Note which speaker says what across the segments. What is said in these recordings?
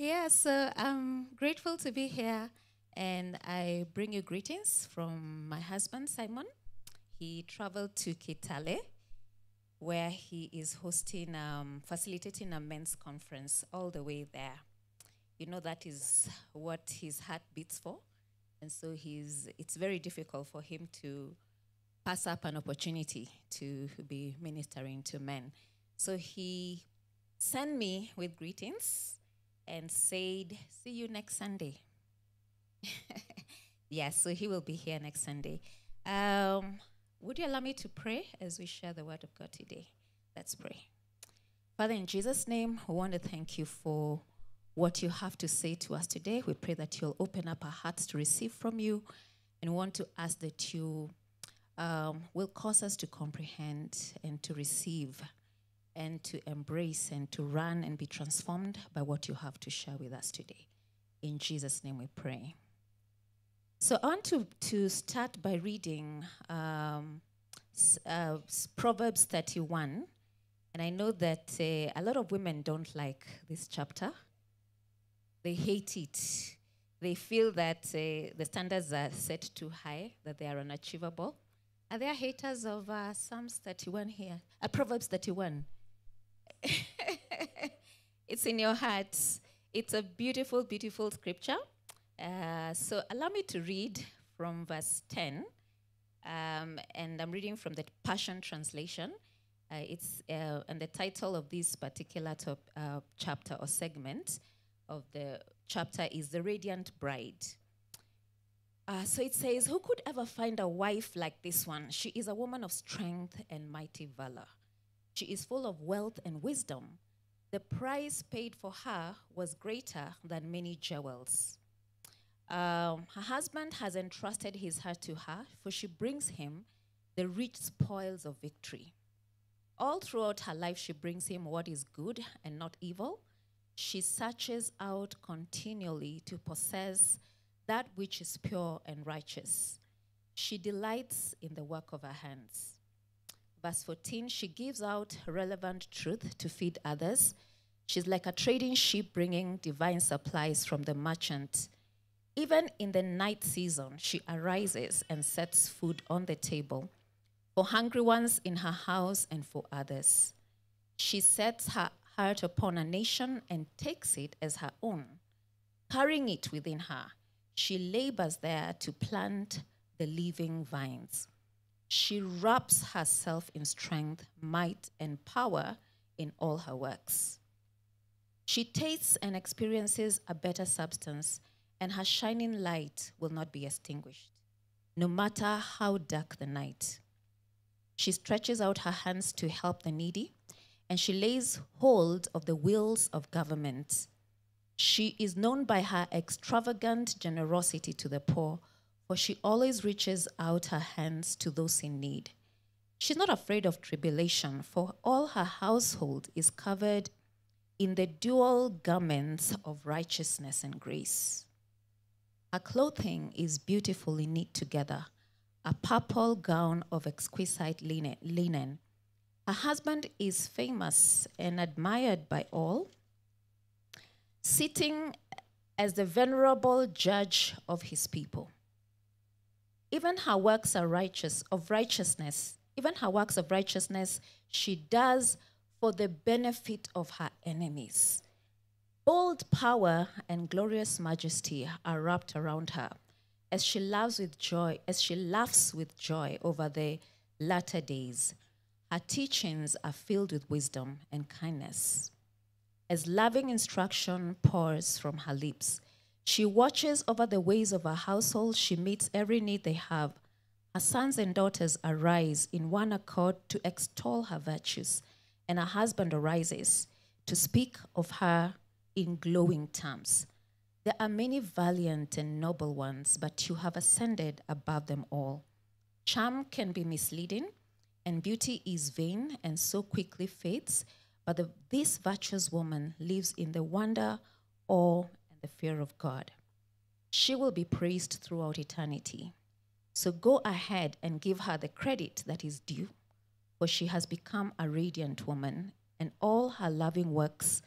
Speaker 1: Yeah, so I'm grateful to be here, and I bring you greetings from my husband, Simon. He traveled to Kitale, where he is hosting, um, facilitating a men's conference all the way there. You know, that is what his heart beats for. And so he's, it's very difficult for him to pass up an opportunity to be ministering to men. So he sent me with greetings and said, See you next Sunday. yes, so he will be here next Sunday. Um, would you allow me to pray as we share the word of God today? Let's pray. Father, in Jesus' name, we want to thank you for what you have to say to us today. We pray that you'll open up our hearts to receive from you and want to ask that you um, will cause us to comprehend and to receive and to embrace and to run and be transformed by what you have to share with us today. In Jesus' name we pray. So I want to, to start by reading um, uh, Proverbs 31. And I know that uh, a lot of women don't like this chapter. They hate it. They feel that uh, the standards are set too high, that they are unachievable. Are there haters of uh, Psalms 31 here? Uh, Proverbs 31. it's in your heart. It's a beautiful, beautiful scripture. Uh, so allow me to read from verse 10. Um, and I'm reading from the Passion Translation. Uh, it's uh, and the title of this particular top, uh, chapter or segment of the chapter is the Radiant Bride. Uh, so it says, Who could ever find a wife like this one? She is a woman of strength and mighty valor. She is full of wealth and wisdom. The price paid for her was greater than many jewels. Um, her husband has entrusted his heart to her, for she brings him the rich spoils of victory. All throughout her life, she brings him what is good and not evil. She searches out continually to possess that which is pure and righteous. She delights in the work of her hands. Verse 14, she gives out relevant truth to feed others. She's like a trading ship bringing divine supplies from the merchant. Even in the night season, she arises and sets food on the table for hungry ones in her house and for others. She sets her heart upon a nation and takes it as her own, carrying it within her. She labors there to plant the living vines. She wraps herself in strength, might, and power in all her works. She tastes and experiences a better substance, and her shining light will not be extinguished, no matter how dark the night. She stretches out her hands to help the needy, and she lays hold of the wheels of government. She is known by her extravagant generosity to the poor for she always reaches out her hands to those in need. She's not afraid of tribulation, for all her household is covered in the dual garments of righteousness and grace. Her clothing is beautifully knit together, a purple gown of exquisite linen. Her husband is famous and admired by all, sitting as the venerable judge of his people. Even her works are righteous, of righteousness, even her works of righteousness, she does for the benefit of her enemies. Bold power and glorious majesty are wrapped around her as she laughs with joy, as she laughs with joy over the latter days. Her teachings are filled with wisdom and kindness. As loving instruction pours from her lips, she watches over the ways of her household. She meets every need they have. Her sons and daughters arise in one accord to extol her virtues, and her husband arises to speak of her in glowing terms. There are many valiant and noble ones, but you have ascended above them all. Charm can be misleading, and beauty is vain and so quickly fades, but the, this virtuous woman lives in the wonder, awe, the fear of God. She will be praised throughout eternity. So go ahead and give her the credit that is due, for she has become a radiant woman, and all her loving works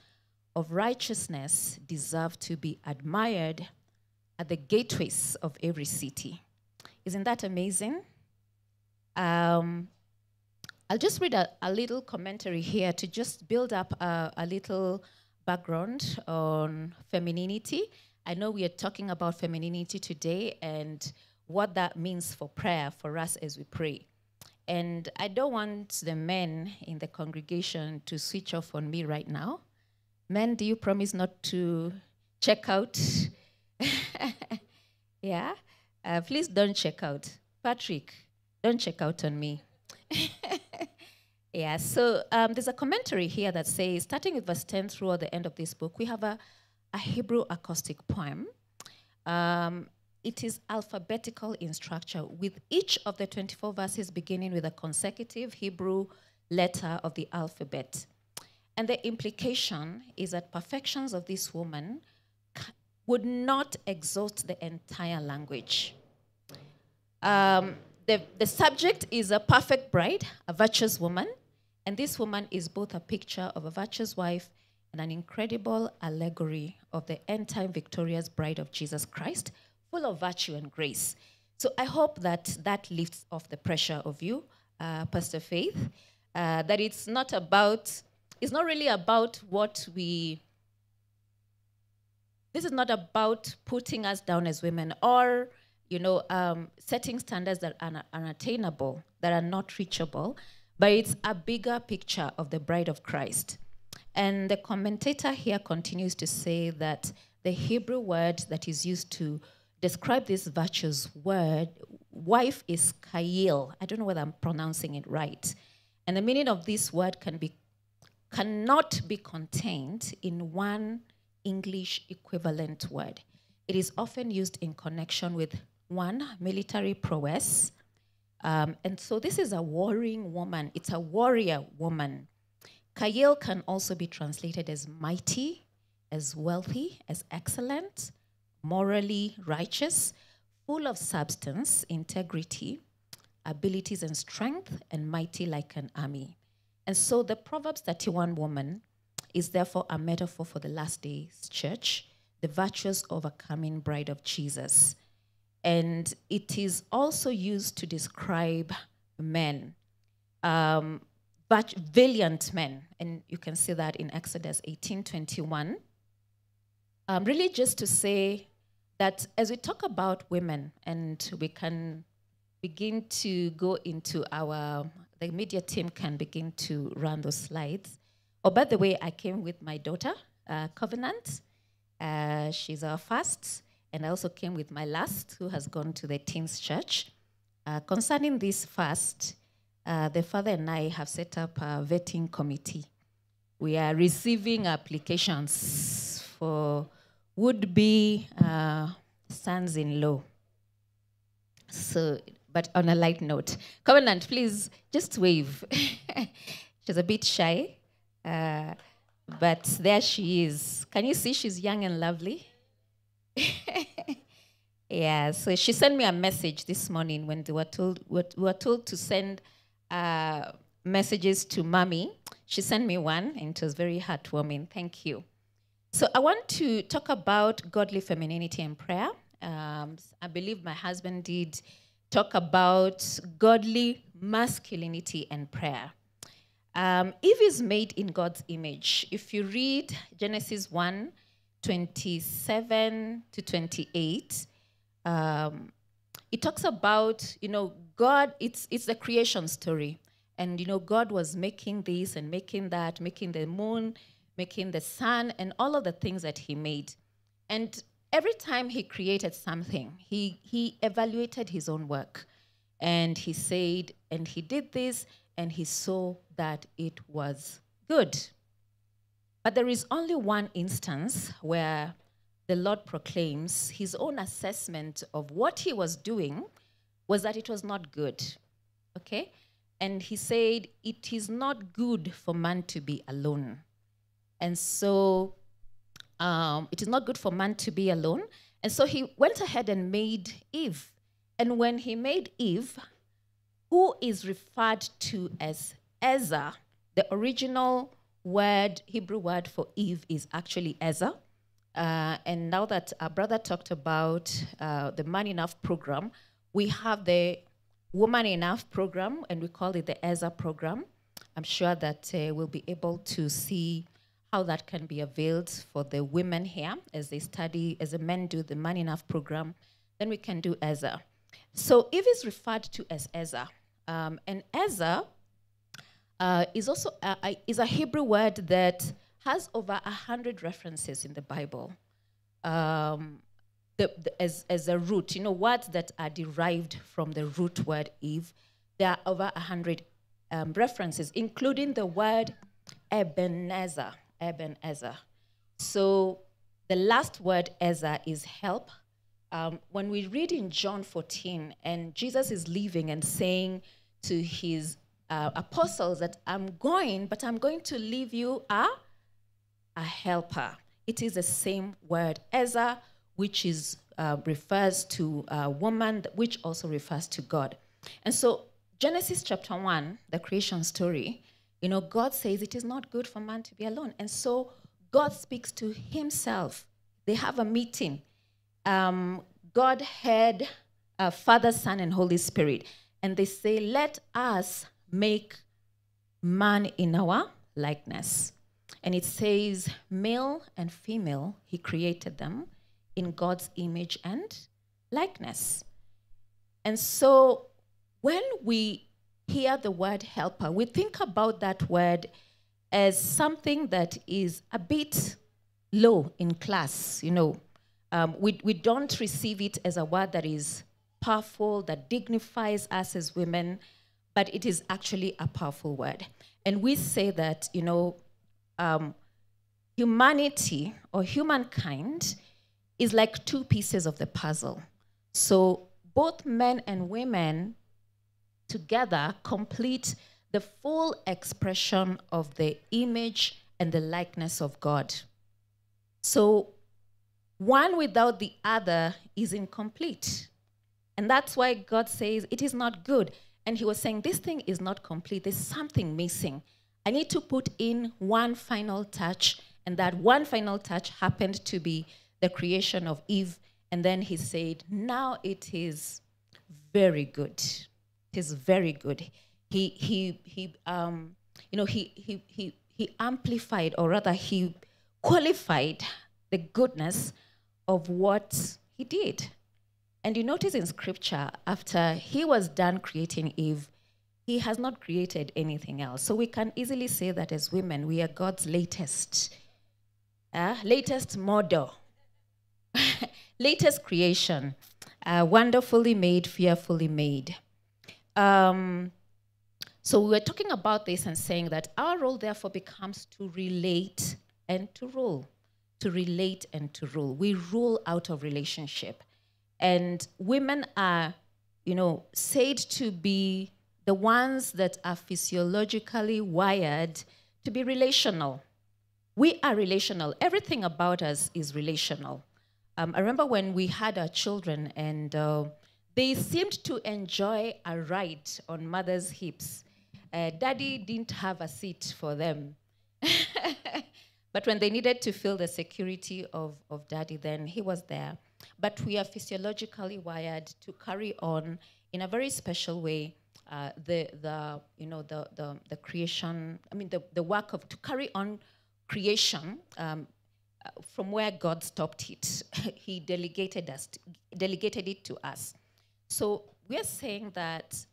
Speaker 1: of righteousness deserve to be admired at the gateways of every city. Isn't that amazing? Um, I'll just read a, a, little commentary here to just build up a, a little background on femininity. I know we are talking about femininity today and what that means for prayer for us as we pray. And I don't want the men in the congregation to switch off on me right now. Men, do you promise not to check out? yeah? Uh, please don't check out. Patrick, don't check out on me. yeah, so um, there's a commentary here that says, starting with verse 10 through the end of this book, we have a, a Hebrew acrostic poem. Um, it is alphabetical in structure, with each of the 24 verses beginning with a consecutive Hebrew letter of the alphabet. And the implication is that perfections of this woman would not exhaust the entire language. Um, the, the subject is a perfect bride, a virtuous woman, and this woman is both a picture of a virtuous wife and an incredible allegory of the end time victorious bride of Jesus Christ, full of virtue and grace. So I hope that that lifts off the pressure of you, uh, Pastor Faith, uh, that it's not about, it's not really about what we, this is not about putting us down as women or, you know, um, setting standards that are unattainable, that are not reachable, but it's a bigger picture of the bride of Christ. And the commentator here continues to say that the Hebrew word that is used to describe this virtuous word, wife is kail. I don't know whether I'm pronouncing it right. And the meaning of this word can be cannot be contained in one English equivalent word. It is often used in connection with one military prowess. Um, and so this is a warring woman. It's a warrior woman. Kail can also be translated as mighty, as wealthy, as excellent, morally righteous, full of substance, integrity, abilities, and strength, and mighty like an army. And so the Proverbs 31 woman is therefore a metaphor for the last days church, the virtuous overcoming bride of Jesus. And it is also used to describe men, um, but valiant men. And you can see that in Exodus 18 21. Um, really, just to say that as we talk about women and we can begin to go into our, the media team can begin to run those slides. Oh, by the way, I came with my daughter, uh, Covenant. Uh, she's our first. And I also came with my last, who has gone to the teens church. Uh, concerning this first, uh, the father and I have set up a vetting committee. We are receiving applications for would be uh, sons in law. So, but on a light note, Covenant, please just wave. she's a bit shy, uh, but there she is. Can you see she's young and lovely? yeah, so she sent me a message this morning when they were told, we were told to send uh, messages to mommy. She sent me one, and it was very heartwarming. Thank you. So I want to talk about godly femininity and prayer. Um, I believe my husband did talk about godly masculinity and prayer. Um, Eve is made in God's image. If you read Genesis 1 27 to 28, um, it talks about, you know, God, it's, it's the creation story. And, you know, God was making this and making that, making the moon, making the sun, and all of the things that he made. And every time he created something, he, he evaluated his own work. And he said, and he did this, and he saw that it was good. But there is only one instance where the Lord proclaims his own assessment of what he was doing was that it was not good. Okay? And he said, It is not good for man to be alone. And so um, it is not good for man to be alone. And so he went ahead and made Eve. And when he made Eve, who is referred to as Ezer, the original word, Hebrew word for Eve is actually Ezer. Uh, and now that our brother talked about uh, the Man Enough program, we have the Woman Enough program, and we call it the Ezer program. I'm sure that uh, we'll be able to see how that can be availed for the women here as they study, as the men do the Man Enough program. Then we can do Ezer. So Eve is referred to as Ezer. Um, and Ezer uh, is also a, is a Hebrew word that has over a hundred references in the Bible. Um, the, the, as, as a root, you know, words that are derived from the root word Eve, there are over a hundred um, references, including the word Ebenezer. Ebenezer. So the last word Ezer is help. Um, when we read in John 14, and Jesus is leaving and saying to his uh, apostles that I'm going, but I'm going to leave you a, a helper. It is the same word, Ezer, which is uh, refers to a woman, which also refers to God. And so Genesis chapter 1, the creation story, you know, God says it is not good for man to be alone. And so God speaks to himself. They have a meeting. Um, God had uh, Father, Son, and Holy Spirit. And they say, Let us make man in our likeness. And it says, male and female, he created them in God's image and likeness. And so when we hear the word helper, we think about that word as something that is a bit low in class, you know. Um, we, we don't receive it as a word that is powerful, that dignifies us as women, but it is actually a powerful word. And we say that, you know, um, humanity or humankind is like two pieces of the puzzle. So both men and women together complete the full expression of the image and the likeness of God. So one without the other is incomplete. And that's why God says it is not good. And he was saying, This thing is not complete. There's something missing. I need to put in one final touch. And that one final touch happened to be the creation of Eve. And then he said, Now it is very good. It is very good. He, he, he, um, you know, he, he, he, he amplified, or rather, he qualified the goodness of what he did. And you notice in scripture, after he was done creating Eve, he has not created anything else. So we can easily say that as women, we are God's latest, uh, latest model, latest creation, uh, wonderfully made, fearfully made. Um, so we were talking about this and saying that our role therefore becomes to relate and to rule, to relate and to rule. We rule out of relationship. And women are, you know, said to be the ones that are physiologically wired to be relational. We are relational. Everything about us is relational. Um, I remember when we had our children and uh, they seemed to enjoy a ride on mother's hips. Uh, daddy didn't have a seat for them. but when they needed to feel the security of, of daddy, then he was there but we are physiologically wired to carry on in a very special way uh, the the you know the the, the creation I mean the, the work of to carry on creation um, uh, from where God stopped it. He delegated us to, delegated it to us. So we are saying that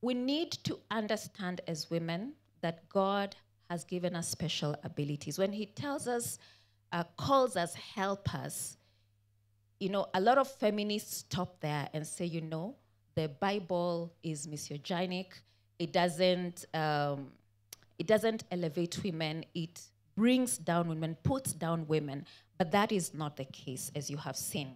Speaker 1: we need to understand as women that God has given us special abilities. When he tells us uh, calls us helpers you know, a lot of feminists stop there and say, you know, the Bible is misogynic. It doesn't, um, it doesn't elevate women. It brings down women, puts down women. But that is not the case, as you have seen.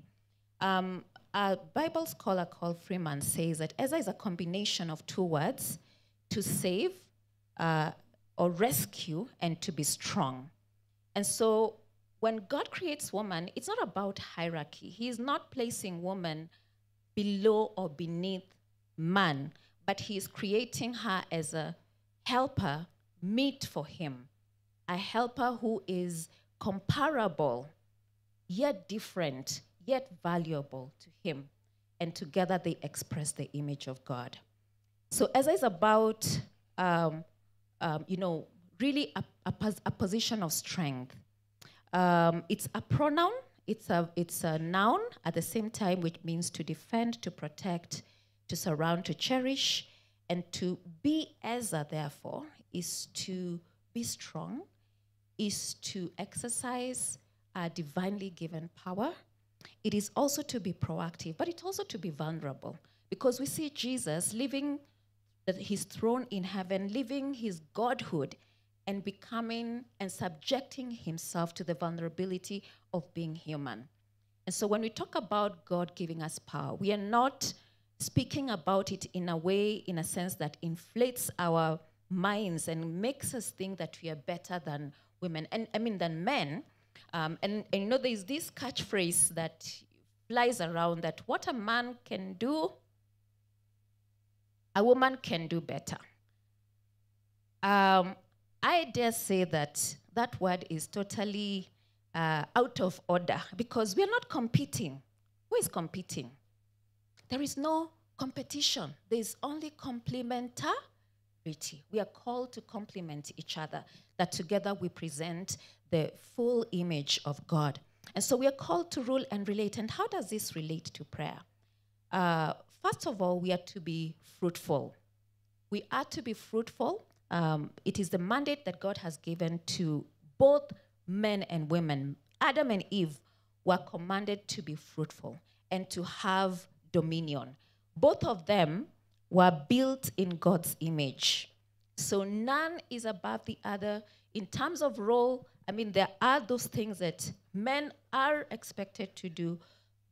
Speaker 1: Um, a Bible scholar called Freeman says that Ezer is a combination of two words to save uh, or rescue and to be strong. And so when God creates woman, it's not about hierarchy. He is not placing woman below or beneath man, but he is creating her as a helper meet for him, a helper who is comparable, yet different, yet valuable to him. And together they express the image of God. So Ezer is about, um, um, you know, really a, a, pos- a position of strength. Um, it's a pronoun, it's a, it's a noun at the same time, which means to defend, to protect, to surround, to cherish. And to be Ezer, therefore, is to be strong, is to exercise a divinely given power. It is also to be proactive, but it's also to be vulnerable because we see Jesus living that his throne in heaven, living his godhood and becoming and subjecting himself to the vulnerability of being human. And so when we talk about God giving us power, we are not speaking about it in a way, in a sense that inflates our minds and makes us think that we are better than women, and I mean, than men. Um, and, and you know, there's this catchphrase that flies around that what a man can do, a woman can do better. Um, I dare say that that word is totally uh, out of order because we are not competing. Who is competing? There is no competition, there is only complementarity. We are called to complement each other, that together we present the full image of God. And so we are called to rule and relate. And how does this relate to prayer? Uh, first of all, we are to be fruitful. We are to be fruitful. Um, it is the mandate that God has given to both men and women. Adam and Eve were commanded to be fruitful and to have dominion. Both of them were built in God's image. So none is above the other. In terms of role, I mean, there are those things that men are expected to do.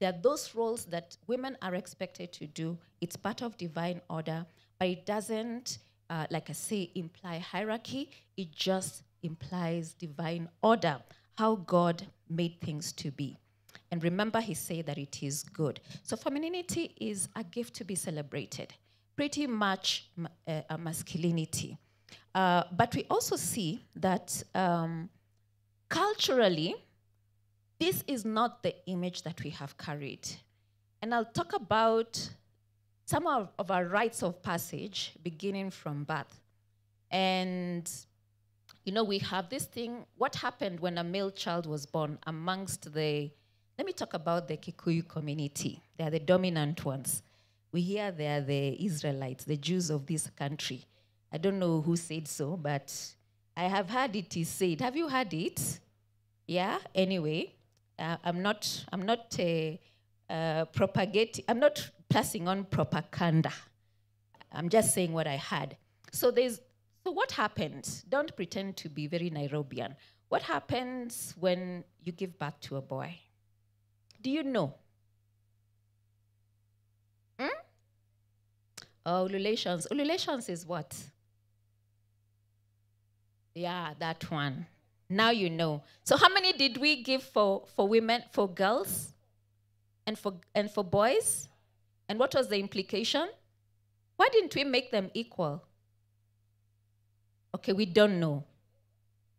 Speaker 1: There are those roles that women are expected to do. It's part of divine order, but it doesn't, uh, like I say, imply hierarchy. It just implies divine order, how God made things to be. And remember, he said that it is good. So femininity is a gift to be celebrated, pretty much uh, a masculinity. Uh, but we also see that um, culturally, this is not the image that we have carried. And I'll talk about some of, of our rites of passage beginning from birth. And, you know, we have this thing what happened when a male child was born amongst the, let me talk about the Kikuyu community. They are the dominant ones. We hear they are the Israelites, the Jews of this country. I don't know who said so, but I have heard it is said. Have you heard it? Yeah. Anyway, uh, I'm not. I'm not uh, uh, propagating. I'm not passing on propaganda. I'm just saying what I had. So there's. So what happens? Don't pretend to be very Nairobian. What happens when you give birth to a boy? Do you know? Hmm? Oh, ululations. Ululations is what? Yeah, that one. Now you know. So how many did we give for, for women, for girls, and for and for boys? And what was the implication? Why didn't we make them equal? Okay, we don't know.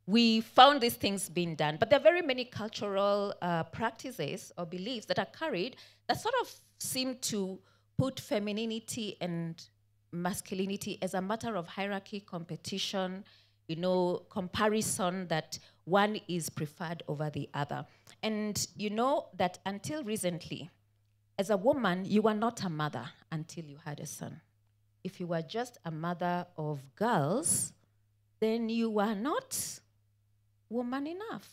Speaker 1: We found these things being done, but there are very many cultural uh, practices or beliefs that are carried that sort of seem to put femininity and masculinity as a matter of hierarchy, competition, you know, comparison that one is preferred over the other. And you know that until recently, as a woman, you were not a mother until you had a son. If you were just a mother of girls, then you were not woman enough.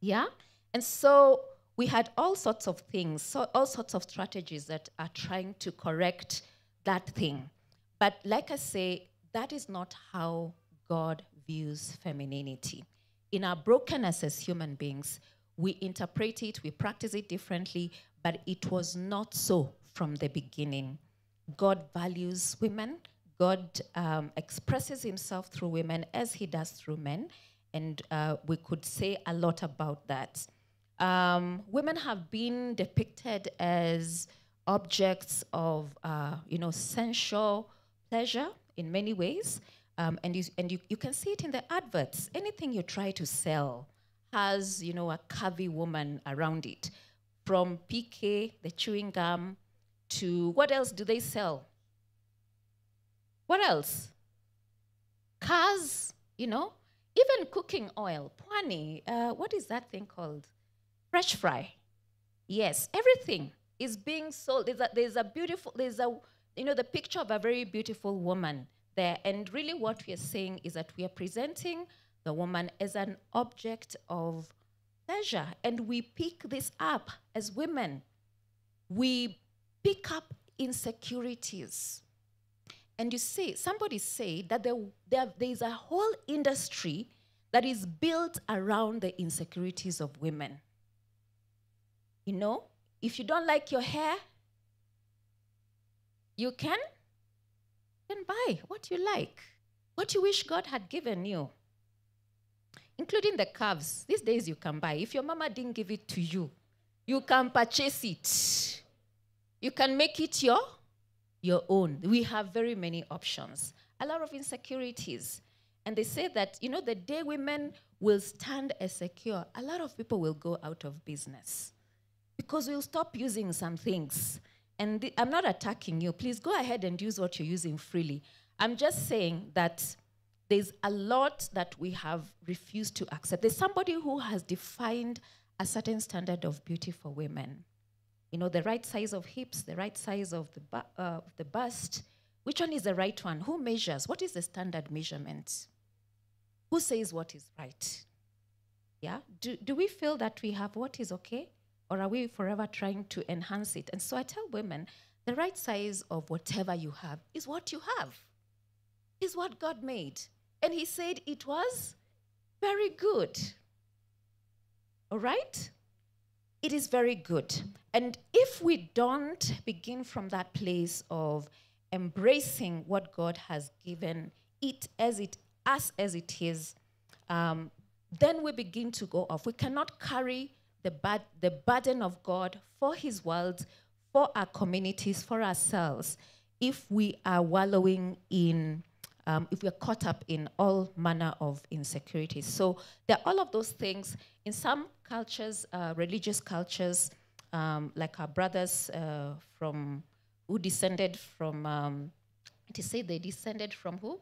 Speaker 1: Yeah? And so we had all sorts of things, so all sorts of strategies that are trying to correct that thing. But like I say, that is not how God views femininity. In our brokenness as human beings, we interpret it, we practice it differently, but it was not so from the beginning. God values women. God um, expresses himself through women as he does through men. And uh, we could say a lot about that. Um, women have been depicted as objects of, uh, you know, sensual pleasure in many ways. Um, and you, and you, you can see it in the adverts. Anything you try to sell has, you know, a curvy woman around it. From PK, the chewing gum, to what else do they sell? What else? Cars, you know, even cooking oil. Pwani, uh, what is that thing called? Fresh Fri. Yes, everything is being sold. There's a, there's a beautiful, there's a, you know, the picture of a very beautiful woman there. And really, what we are saying is that we are presenting the woman as an object of And we pick this up as women. We pick up insecurities. And you see, somebody said that there, there, there is a whole industry that is built around the insecurities of women. You know, if you don't like your hair, you can, can buy what you like, what you wish God had given you, including the curves. These days you can buy. If your mama didn't give it to you, you can purchase it. You can make it your, your own. We have very many options. A lot of insecurities. And they say that, you know, the day women will stand as secure, a lot of people will go out of business because we'll stop using some things. And I'm not attacking you. Please go ahead and use what you're using freely. I'm just saying that there's a lot that we have refused to accept. There's somebody who has defined a certain standard of beauty for women. You know, the right size of hips, the right size of the, bu- uh, the bust. Which one is the right one? Who measures? What is the standard measurement? Who says what is right? Yeah? Do, do we feel that we have what is okay? Or are we forever trying to enhance it? And so I tell women the right size of whatever you have is what you have, is what God made. And He said it was very good. All right? It is very good. And if we don't begin from that place of embracing what God has given it as it us as it is, um, then we begin to go off. We cannot carry the, bad, the burden of God for His world, for our communities, for ourselves, if we are wallowing in, um, if we're caught up in all manner of insecurities. So there are all of those things. In some cultures, uh, religious cultures, um, like our brothers uh, from who descended from, um, to say they descended from who?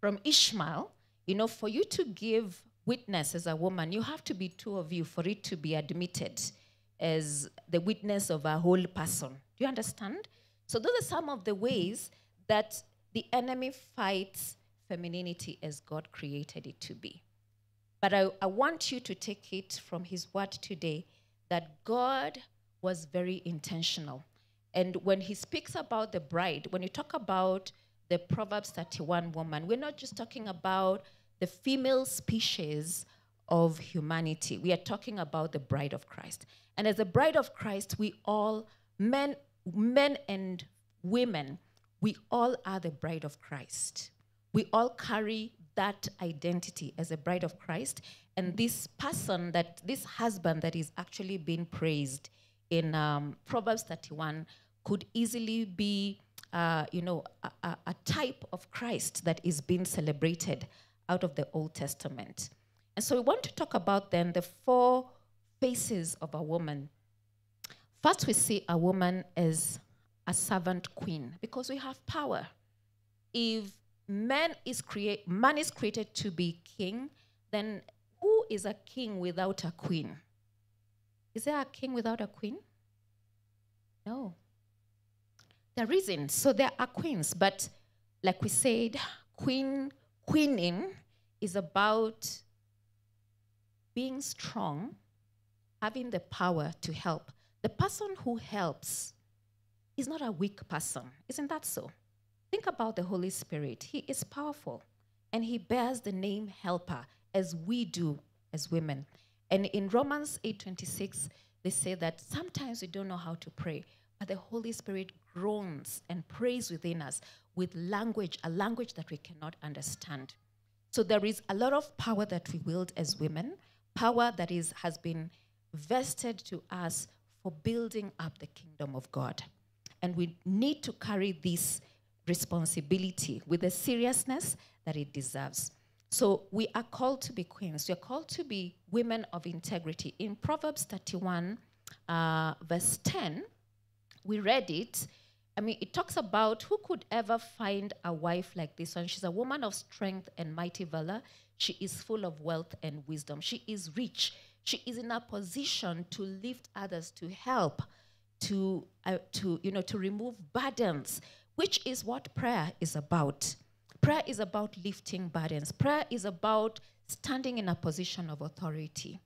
Speaker 1: From Ishmael. You know, for you to give witness as a woman, you have to be two of you for it to be admitted as the witness of a whole person. Do you understand? So, those are some of the ways that the enemy fights femininity as God created it to be. But I, I want you to take it from his word today that God was very intentional. And when he speaks about the bride, when you talk about the Proverbs 31 woman, we're not just talking about the female species of humanity. We are talking about the bride of Christ. And as a bride of Christ, we all, men, men and women, we all are the bride of Christ. We all carry that identity as a bride of Christ. And this person, that this husband that is actually being praised in um, Proverbs 31, could easily be, uh, you know, a, a, a type of Christ that is being celebrated out of the Old Testament. And so we want to talk about then the four faces of a woman. First, we see a woman as a servant queen because we have power. If man is create man is created to be king, then who is a king without a queen? Is there a king without a queen? No. There isn't. So there are queens, but like we said, queen queening is about being strong, having the power to help. The person who helps is not a weak person. Isn't that so? Think about the Holy Spirit. He is powerful and he bears the name helper as we do as women. And in Romans 8:26 they say that sometimes we don't know how to pray, but the Holy Spirit groans and prays within us with language, a language that we cannot understand. So there is a lot of power that we wield as women, power that is has been vested to us for building up the kingdom of God. And we need to carry this responsibility with the seriousness that it deserves. So we are called to be queens. We are called to be women of integrity. In Proverbs 31, uh, verse 10, we read it. I mean, it talks about who could ever find a wife like this one. She's a woman of strength and mighty valor. She is full of wealth and wisdom. She is rich. She is in a position to lift others, to help, to, uh, to, you know, to remove burdens, which is what prayer is about. Prayer is about lifting burdens. Prayer is about standing in a position of authority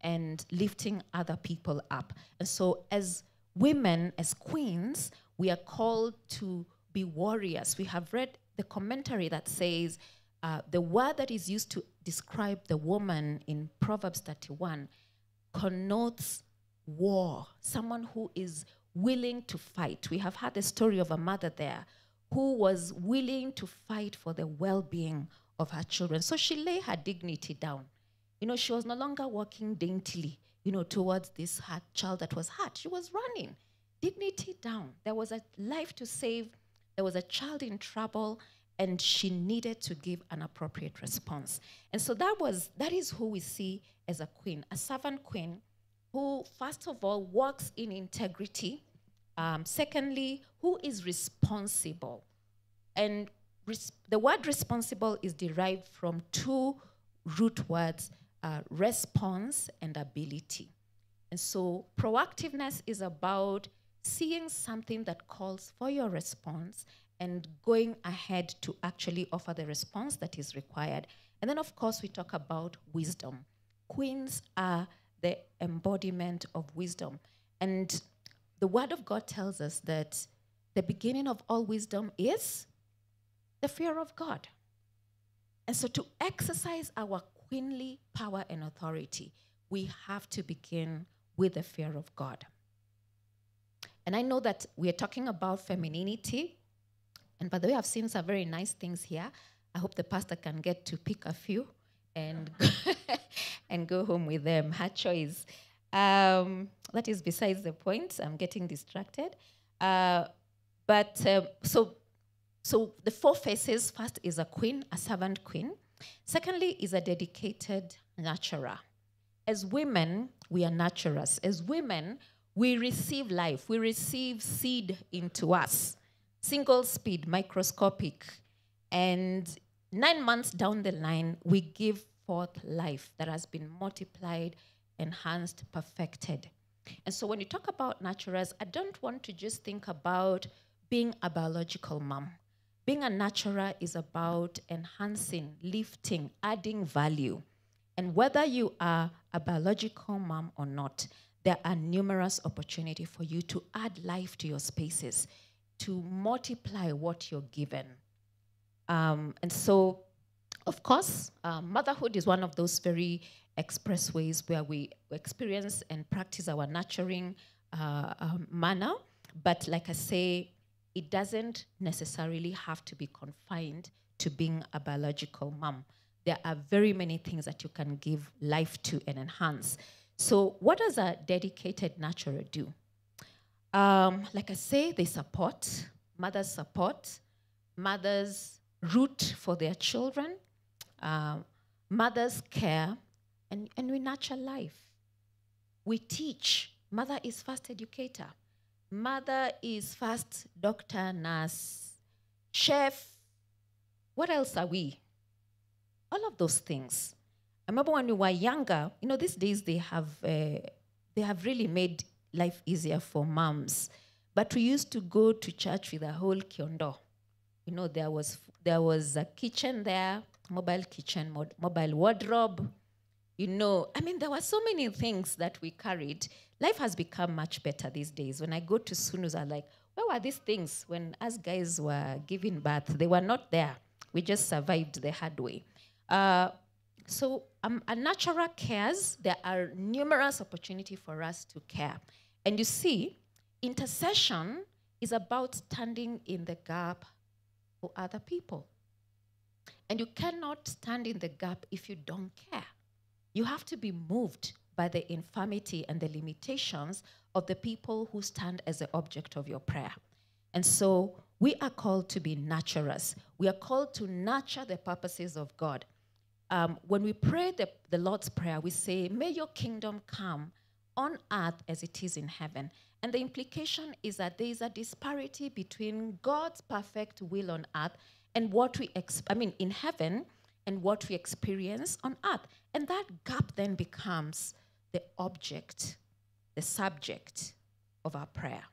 Speaker 1: and lifting other people up. And so, as women, as queens, we are called to be warriors. We have read the commentary that says uh, the word that is used to describe the woman in Proverbs 31 connotes war, someone who is willing to fight. We have had the story of a mother there who was willing to fight for the well being of her children. So she lay her dignity down. You know, she was no longer walking daintily, you know, towards this hurt child that was hurt. She was running, dignity down. There was a life to save, there was a child in trouble, and she needed to give an appropriate response. And so that was that is who we see as a queen, a servant queen who, first of all, works in integrity um, secondly, who is responsible? And res- the word responsible is derived from two root words uh, response and ability. And so, proactiveness is about seeing something that calls for your response and going ahead to actually offer the response that is required. And then, of course, we talk about wisdom. Queens are the embodiment of wisdom. And the Word of God tells us that the beginning of all wisdom is the fear of God. And so, to exercise our queenly power and authority, we have to begin with the fear of God. And I know that we are talking about femininity. And by the way, I've seen some very nice things here. I hope the pastor can get to pick a few and, and go home with them. Her choice. Um, that is besides the point. I'm getting distracted. Uh, but uh, so, so the four faces first is a queen, a servant queen. Secondly, is a dedicated nurturer. As women, we are nurturers. As women, we receive life, we receive seed into us, single speed, microscopic. And nine months down the line, we give forth life that has been multiplied enhanced, perfected. And so when you talk about naturals, I don't want to just think about being a biological mom. Being a nurturer is about enhancing, lifting, adding value. And whether you are a biological mom or not, there are numerous opportunities for you to add life to your spaces, to multiply what you're given. Um, and so, of course, uh, motherhood is one of those very express ways where we experience and practice our nurturing uh, um, manner. But like I say, it doesn't necessarily have to be confined to being a biological mom. There are very many things that you can give life to and enhance. So, what does a dedicated nurturer do? Um, like I say, they support, mothers support, mothers root for their children, uh, mothers care, and, and we nurture life. We teach. Mother is first educator. Mother is first doctor, nurse, chef. What else are we? All of those things. I remember when we were younger, you know, these days they have, uh, they have really made life easier for moms. But we used to go to church with a whole kiondo. You know, there was, there was a kitchen there, mobile kitchen, mod- mobile wardrobe, you know, I mean, there were so many things that we carried. Life has become much better these days. When I go to Sunus, I'm like, where were these things when us guys were giving birth? They were not there. We just survived the hard way. Uh, so um, a natural cares, there are numerous opportunities for us to care. And you see, intercession is about standing in the gap for other people. And you cannot stand in the gap if you don't care. You have to be moved by the infirmity and the limitations of the people who stand as the object of your prayer. And so we are called to be nurturers. We are called to nurture the purposes of God. Um, when we pray the, the Lord's Prayer, we say, May your kingdom come on earth as it is in heaven. And the implication is that there is a disparity between God's perfect will on earth and what we, I mean, in heaven and what we experience on earth. And that gap then becomes the object, the subject of our prayer.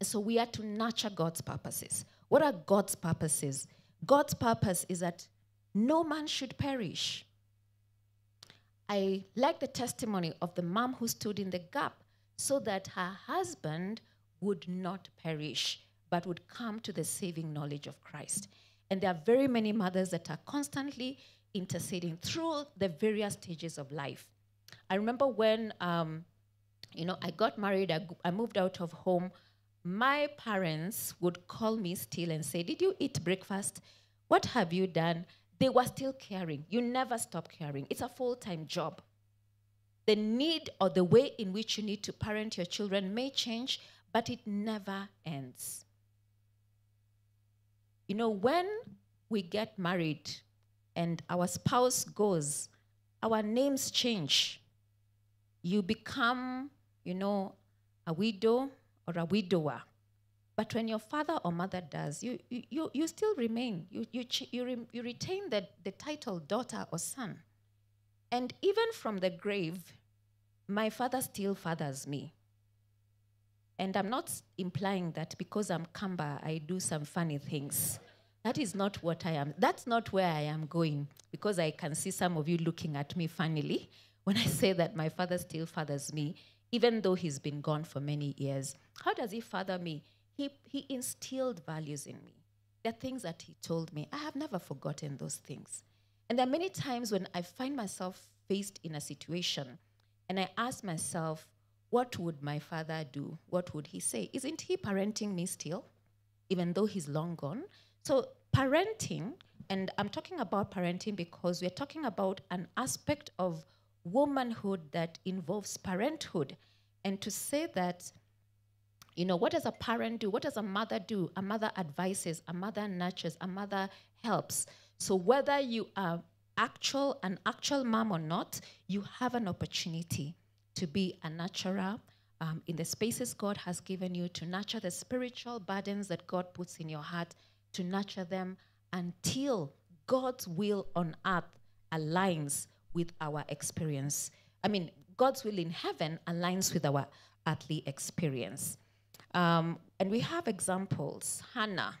Speaker 1: And so we are to nurture God's purposes. What are God's purposes? God's purpose is that no man should perish. I like the testimony of the mom who stood in the gap so that her husband would not perish, but would come to the saving knowledge of Christ. And there are very many mothers that are constantly interceding through the various stages of life. I remember when, um, you know, I got married, I, I moved out of home. My parents would call me still and say, Did you eat breakfast? What have you done? They were still caring. You never stop caring. It's a full time job. The need or the way in which you need to parent your children may change, but it never ends. You know, when we get married and our spouse goes, our names change. You become, you know, a widow or a widower. But when your father or mother does, you, you, you, still remain. You, you, you, re, you retain the, the title daughter or son. And even from the grave, my father still fathers me. And I'm not implying that because I'm Kamba, I do some funny things. That is not what I am. That's not where I am going because I can see some of you looking at me funnily when I say that my father still fathers me, even though he's been gone for many years. How does he father me? He, he instilled values in me. There are things that he told me. I have never forgotten those things. And there are many times when I find myself faced in a situation and I ask myself, what would my father do? What would he say? Isn't he parenting me still, even though he's long gone? So, parenting, and I'm talking about parenting because we're talking about an aspect of womanhood that involves parenthood. And to say that, you know, what does a parent do? What does a mother do? A mother advises, a mother nurtures, a mother helps. So, whether you are actual an actual mom or not, you have an opportunity to be a nurturer um, in the spaces God has given you to nurture the spiritual burdens that God puts in your heart, to nurture them until God's will on earth aligns with our experience. I mean, God's will in heaven aligns with our earthly experience. Um, and we have examples. Hannah,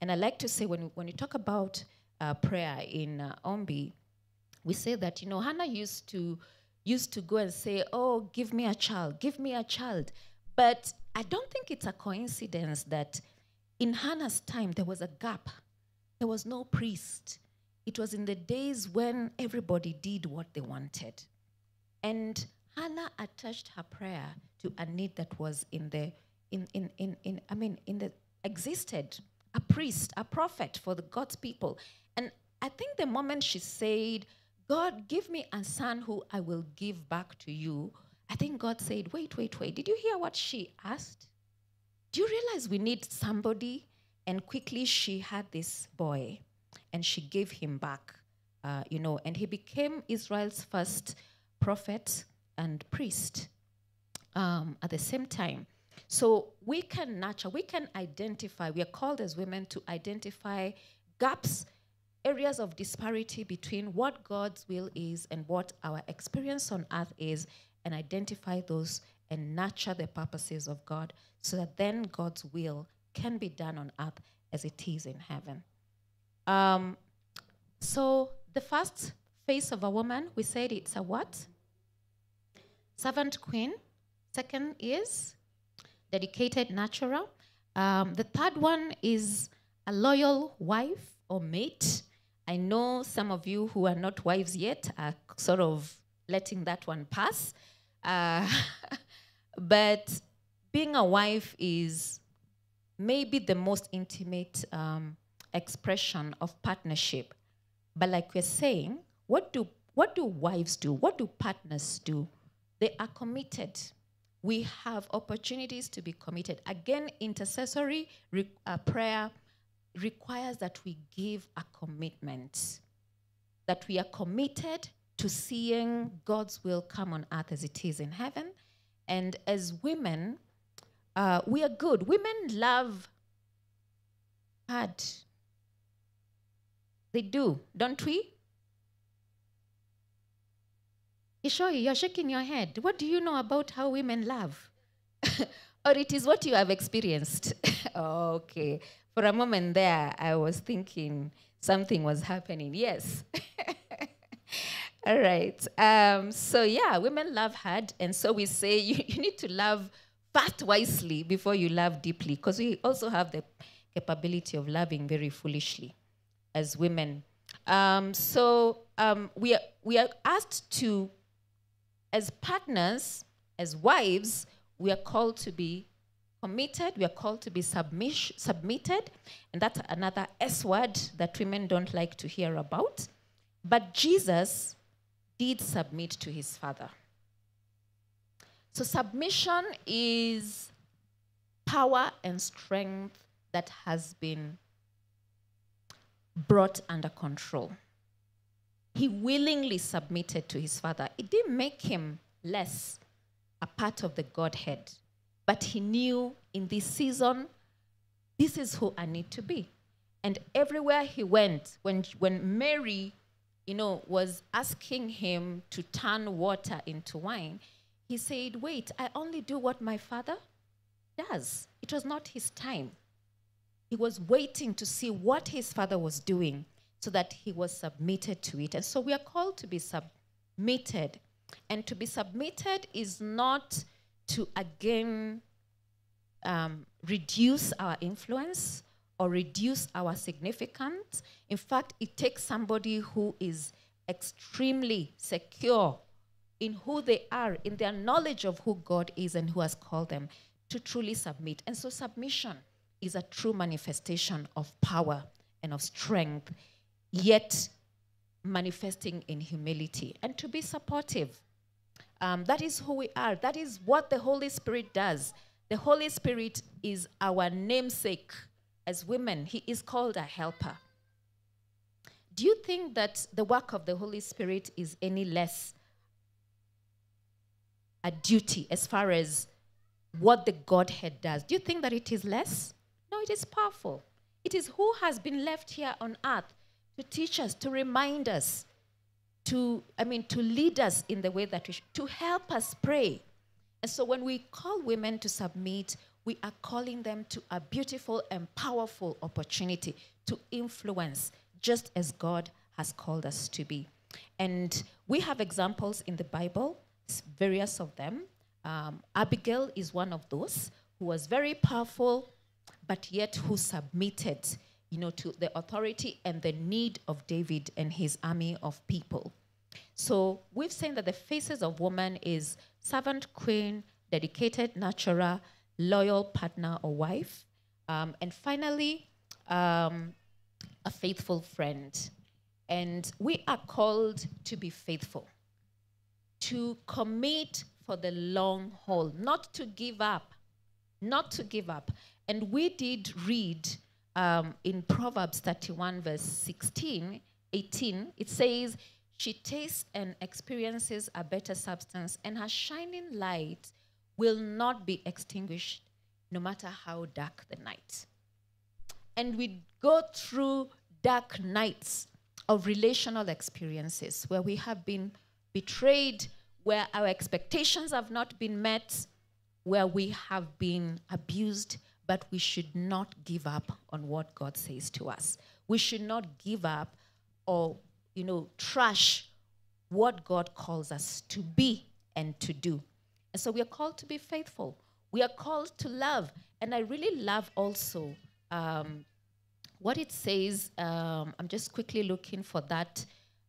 Speaker 1: and I like to say when, when you talk about uh, prayer in uh, Ombi, we say that you know Hannah used to used to go and say, "Oh, give me a child, give me a child," but I don't think it's a coincidence that in Hannah's time there was a gap. There was no priest. It was in the days when everybody did what they wanted, and Hannah attached her prayer to a need that was in the in in in, in I mean in the existed a priest, a prophet for the God's people. And I think the moment she said, God, give me a son who I will give back to you, I think God said, wait, wait, wait. Did you hear what she asked? Do you realize we need somebody? And quickly she had this boy and she gave him back, uh, you know, and he became Israel's first prophet and priest um, at the same time. So we can nurture, we can identify, we are called as women to identify gaps, areas of disparity between what God's will is and what our experience on earth is, and identify those and nurture the purposes of God so that then God's will can be done on earth as it is in heaven. Um, so the first face of a woman, we said it's a what? Servant queen. Second is dedicated nurturer. Um, the third one is a loyal wife or mate. I know some of you who are not wives yet are sort of letting that one pass. Uh, but being a wife is maybe the most intimate um, expression of partnership. But like we're saying, what do what do wives do? What do partners do? They are committed we have opportunities to be committed. Again, intercessory uh, prayer requires that we give a commitment, that we are committed to seeing God's will come on earth as it is in heaven. And as women, uh, we are good. Women love hard. They do, don't we? Ishoi, you're shaking your head. What do you know about how women love? or it is what you have experienced? okay. For a moment there, I was thinking something was happening. Yes. All right. Um, so, yeah, women love hard. And so we say you, you need to love fast wisely before you love deeply, because we also have the capability of loving very foolishly as women. Um, so, um, we, are, we are asked to, as partners, as wives, we are called to be committed, we are called to be submish, submitted, and that's another S word that women don't like to hear about. But Jesus did submit to his father. So, submission is power and strength that has been brought under control. He willingly submitted to his father. It didn't make him less a part of the Godhead, but he knew in this season, this is who I need to be. And everywhere he went, when, when Mary you know, was asking him to turn water into wine, he said, Wait, I only do what my father does. It was not his time. He was waiting to see what his father was doing so that he was submitted to it. And so we are called to be submitted. And to be submitted is not to again um, reduce our influence or reduce our significance. In fact, it takes somebody who is extremely secure in who they are, in their knowledge of who God is and who has called them, to truly submit. And so, submission is a true manifestation of power and of strength, yet manifesting in humility and to be supportive. Um, that is who we are. That is what the Holy Spirit does. The Holy Spirit is our namesake as women, he is called a helper. Do you think that the work of the Holy Spirit is any less a duty as far as what the Godhead does? Do you think that it is less? No, it is powerful. It is who has been left here on earth to teach us, to remind us, to, I mean, to lead us in the way that we should, to help us pray. And so when we call women to submit, we are calling them to a beautiful and powerful opportunity to influence just as God has called us to be. And we have examples in the Bible, various of them. Um, Abigail is one of those who was very powerful, but yet who submitted, you know, to the authority and the need of David and his army of people. So we've seen that the faces of woman is servant queen, dedicated nurturer, loyal partner or wife. Um, and finally, um, a faithful friend. And we are called to be faithful, to commit for the long haul, not to give up, not to give up. And we did read um, in Proverbs 31, verse 16, 18, it says, She tastes and experiences a better substance, and her shining light will not be extinguished no matter how dark the night. And we go through dark nights of relational experiences where we have been betrayed, where our expectations have not been met, where we have been abused, but we should not give up on what God says to us. We should not give up or, you know, trash what God calls us to be and to do. And so we are called to be faithful. We are called to love. And I really love also um, what it says. Um, I'm just quickly looking for that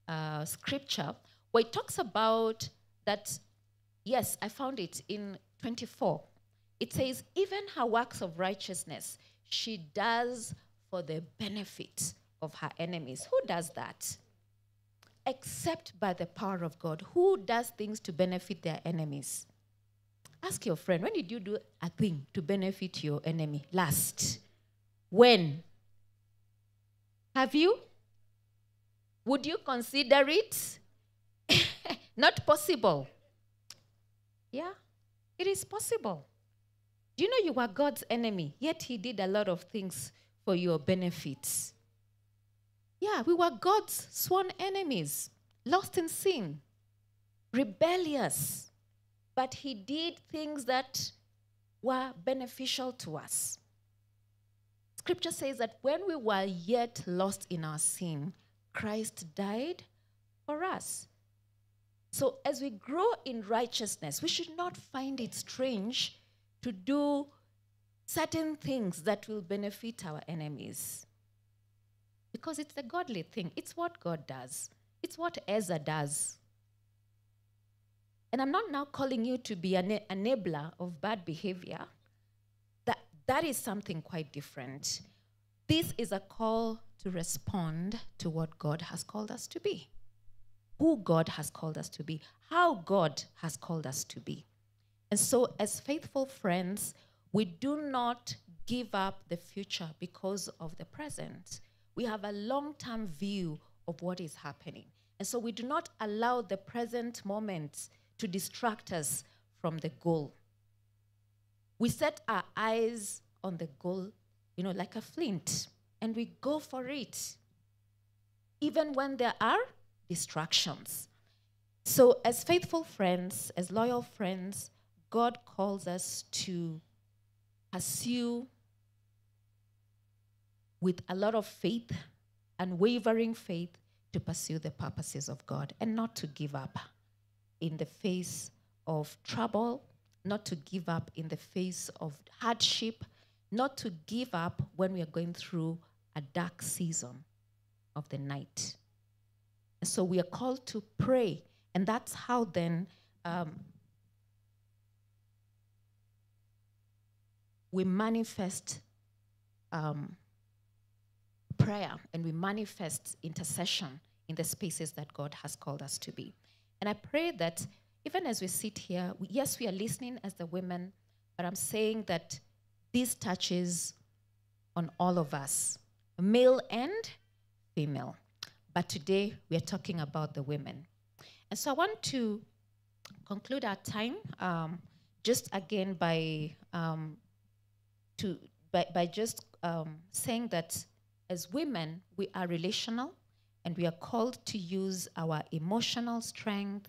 Speaker 1: uh, scripture where it talks about that. Yes, I found it in 24. It says, even her works of righteousness she does for the benefit of her enemies. Who does that? Except by the power of God. Who does things to benefit their enemies? Ask your friend, when did you do a thing to benefit your enemy? Last. When? Have you? Would you consider it? Not possible. Yeah, it is possible. Do you know you were God's enemy, yet He did a lot of things for your benefits? Yeah, we were God's sworn enemies, lost in sin, rebellious, but He did things that were beneficial to us. Scripture says that when we were yet lost in our sin, Christ died for us. So, as we grow in righteousness, we should not find it strange to do certain things that will benefit our enemies. Because it's a godly thing, it's what God does, it's what Ezer does. And I'm not now calling you to be an enabler of bad behavior. That, that is something quite different. This is a call to respond to what God has called us to be, who God has called us to be, how God has called us to be. And so, as faithful friends, we do not give up the future because of the present. We have a long term view of what is happening. And so, we do not allow the present moment to distract us from the goal. We set our eyes on the goal, you know, like a flint and we go for it, even when there are distractions. So, as faithful friends, as loyal friends, God calls us to pursue with a lot of faith, unwavering faith, to pursue the purposes of God and not to give up in the face of trouble, not to give up in the face of hardship, not to give up when we are going through a dark season of the night. And so we are called to pray. And that's how then um, we manifest um, prayer and we manifest intercession in the spaces that God has called us to be. And I pray that even as we sit here, we, yes, we are listening as the women, but I'm saying that this touches on all of us male and female. But today we are talking about the women. And so I want to conclude our time um, just again by, um, to, by, by just um, saying that as women, we are relational and we are called to use our emotional strength,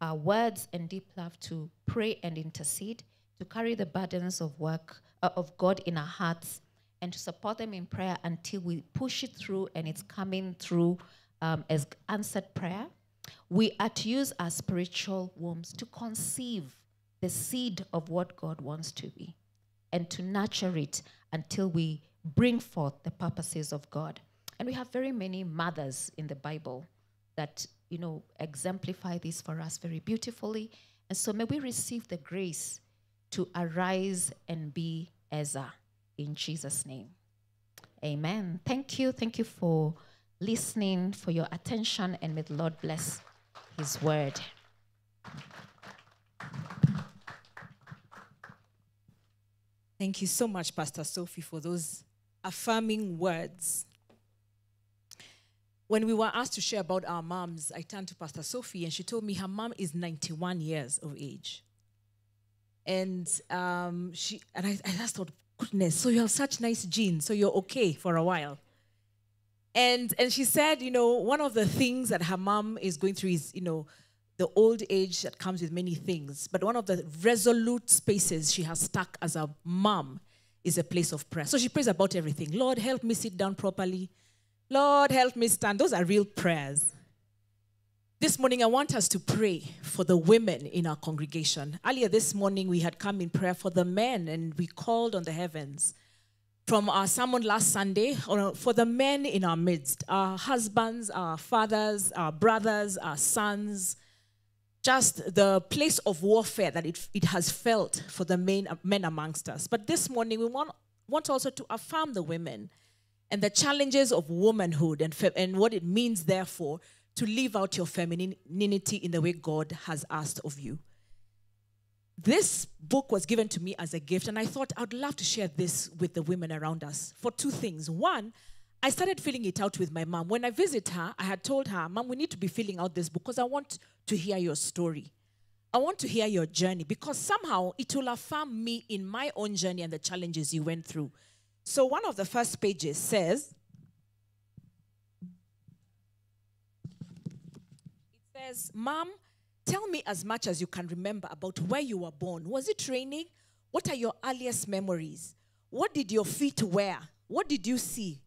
Speaker 1: our words, and deep love to pray and intercede, to carry the burdens of work uh, of God in our hearts and to support them in prayer until we push it through and it's coming through um, as answered prayer. We are to use our spiritual wombs to conceive the seed of what God wants to be and to nurture it until we bring forth the purposes of God. And we have very many mothers in the Bible that, you know, exemplify this for us very beautifully. And so may we receive the grace to arise and be Ezer in Jesus' name. Amen. Thank you. Thank you for listening, for your attention, and may the Lord bless His word.
Speaker 2: Thank you so much, Pastor Sophie, for those affirming words. When we were asked to share about our moms, I turned to Pastor Sophie and she told me her mom is 91 years of age. And um, she and I, I just thought, goodness, so you have such nice genes, so you're okay for a while. And and she said, you know, one of the things that her mom is going through is, you know, the old age that comes with many things. But one of the resolute spaces she has stuck as a mom is a place of prayer. So she prays about everything. Lord, help me sit down properly. Lord, help me stand. Those are real prayers. This morning, I want us to pray for the women in our congregation. Earlier this morning, we had come in prayer for the men and we called on the heavens. From our sermon last Sunday, for the men in our midst, our husbands, our fathers, our brothers, our sons, just the place of warfare that it, it has felt for the men, men amongst us. But this morning, we want, want also to affirm the women and the challenges of womanhood and, and what it means, therefore, to live out your femininity in the way God has asked of you. this book was given to me as a gift, and I thought I'd love to share this with the women around us for two things. One, I started filling it out with my mom. When I visit her, I had told her, Mom, we need to be filling out this book because I want to hear your story. I want to hear your journey because somehow it will affirm me in my own journey and the challenges you went through. So, one of the first pages says, It says, Mom, tell me as much as you can remember about where you were born. Was it raining? What are your earliest memories? What did your feet wear? What did you see?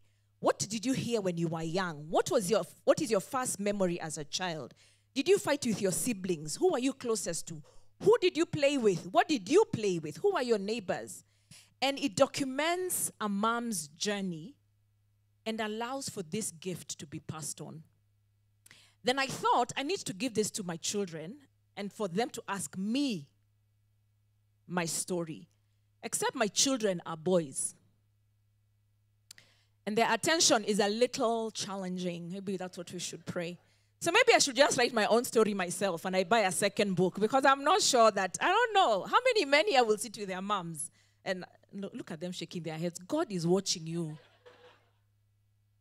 Speaker 2: What did you hear when you were young? What was your what is your first memory as a child? Did you fight with your siblings? Who are you closest to? Who did you play with? What did you play with? Who are your neighbors? And it documents a mom's journey and allows for this gift to be passed on. Then I thought I need to give this to my children and for them to ask me my story. Except my children are boys. And their attention is a little challenging. Maybe that's what we should pray. So maybe I should just write my own story myself and I buy a second book because I'm not sure that, I don't know, how many men here will sit with their moms and look at them shaking their heads. God is watching you.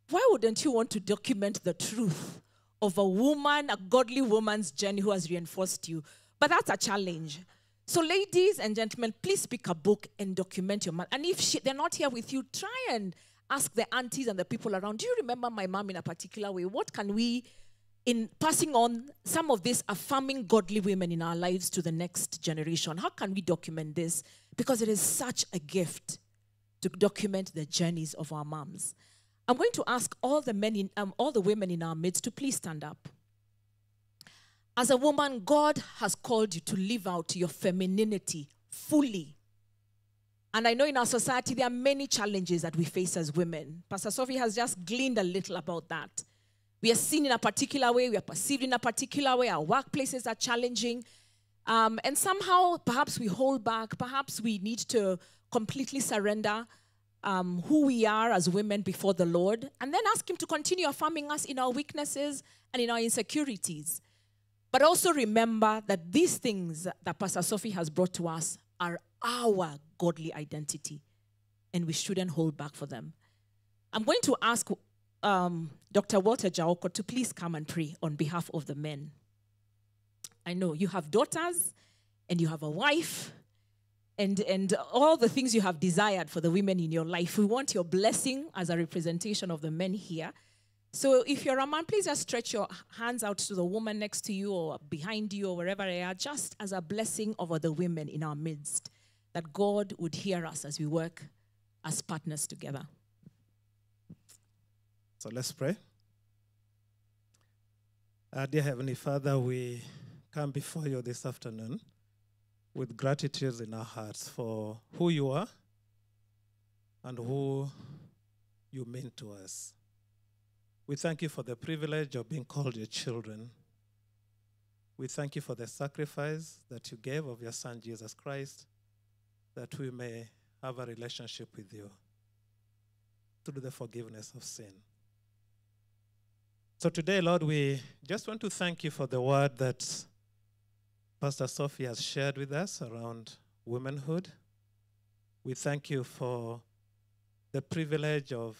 Speaker 2: Why wouldn't you want to document the truth of a woman, a godly woman's journey who has reinforced you? But that's a challenge. So, ladies and gentlemen, please pick a book and document your mom. And if she, they're not here with you, try and ask the aunties and the people around. Do you remember my mom in a particular way? What can we, in passing on some of these affirming godly women in our lives to the next generation, how can we document this? Because it is such a gift to document the journeys of our moms. I'm going to ask all the men in, um, all the women in our midst to please stand up. As a woman, God has called you to live out your femininity fully. And I know in our society there are many challenges that we face as women. Pastor Sophie has just gleaned a little about that. We are seen in a particular way, we are perceived in a particular way, our workplaces are challenging. Um, and somehow, perhaps we hold back, perhaps we need to completely surrender um, who we are as women before the Lord, and then ask Him to continue affirming us in our weaknesses and in our insecurities. But also remember that these things that Pastor Sophie has brought to us are our godly identity, and we shouldn't hold back for them. I'm going to ask um, Dr. Walter Jaoko to please come and pray on behalf of the men. I know you have daughters and you have a wife and, and all the things you have desired for the women in your life. We want your blessing as a representation of the men here. So if you're a man, please just stretch your hands out to the woman next to you or behind you or wherever they are, just as a blessing over the women in our midst, that God would hear us as we work as partners together.
Speaker 3: So let's pray. Uh, dear Heavenly Father, we come before you this afternoon with gratitude in our hearts for who you are and who you mean to us. We thank you for the privilege of being called your children. We thank you for the sacrifice that you gave of your Son, Jesus Christ, that we may have a relationship with you through the forgiveness of sin. So today, Lord, we just want to thank you for the word that Pastor Sophie has shared with us around womanhood. We thank you for the privilege of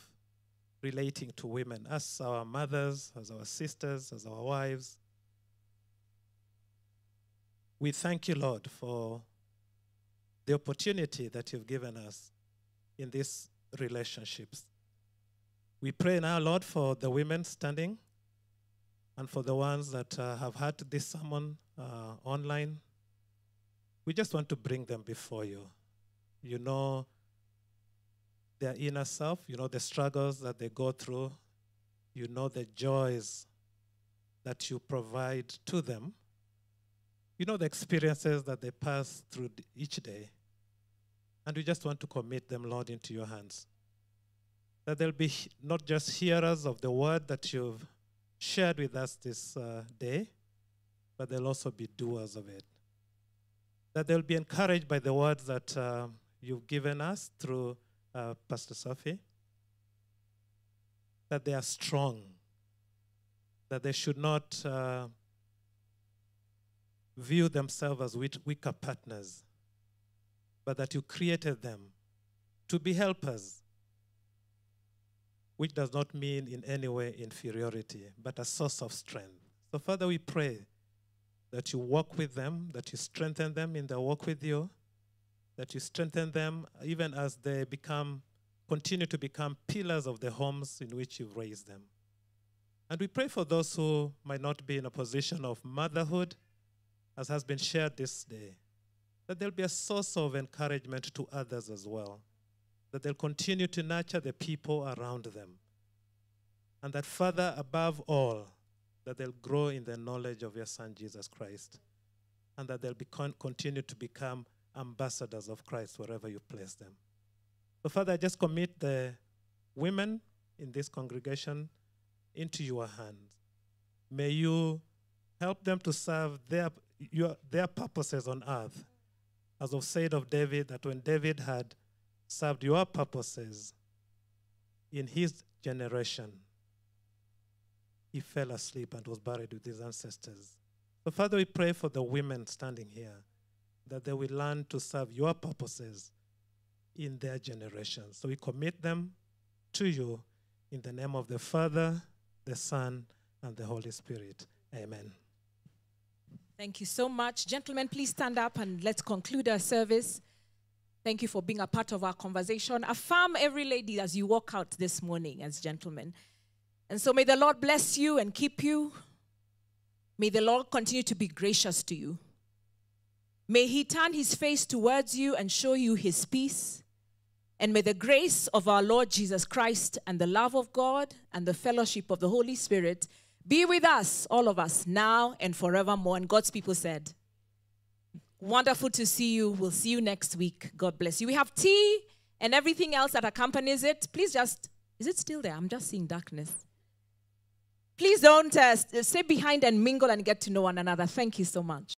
Speaker 3: relating to women as our mothers, as our sisters, as our wives. We thank you, Lord, for the opportunity that you've given us in these relationships. We pray now, Lord, for the women standing and for the ones that uh, have had this sermon uh, online, we just want to bring them before you. You know their inner self, you know the struggles that they go through, you know the joys that you provide to them, you know the experiences that they pass through each day. And we just want to commit them, Lord, into your hands. That they'll be not just hearers of the word that you've shared with us this uh, day, but they'll also be doers of it. That they'll be encouraged by the words that uh, you've given us through uh, Pastor Sophie. That they are strong. That they should not uh, view themselves as weaker partners, but that you created them to be helpers, which does not mean in any way inferiority, but a source of strength. So, Father, we pray that you walk with them, that you strengthen them in their walk with you, that you strengthen them even as they become, continue to become pillars of the homes in which you've raised them. And we pray for those who might not be in a position of motherhood, as has been shared this day, that they'll be a source of encouragement to others as well, that they'll continue to nurture the people around them. And that, Father, above all, that they'll grow in the knowledge of your Son, Jesus Christ, and that they'll become, continue to become ambassadors of Christ wherever you place them. So, Father, I just commit the women in this congregation into your hands. May you help them to serve their, your, their purposes on earth. As I've said of David, that when David had served your purposes in his generation, he fell asleep and was buried with his ancestors. So, Father, we pray for the women standing here that they will learn to serve your purposes in their generation. So, we commit them to you in the name of the Father, the Son, and the Holy Spirit. Amen.
Speaker 2: Thank you so much. Gentlemen, please stand up and let's conclude our service. Thank you for being a part of our conversation. Affirm every lady as you walk out this morning as gentlemen. And so may the Lord bless you and keep you. May the Lord continue to be gracious to you. May he turn his face towards you and show you his peace. And may the grace of our Lord Jesus Christ and the love of God and the fellowship of the Holy Spirit be with us, all of us, now and forevermore. And God's people said, Wonderful to see you. We'll see you next week. God bless you. We have tea and everything else that accompanies it. Please just, is it still there? I'm just seeing darkness. Please don't uh, stay behind and mingle and get to know one another. Thank you so much.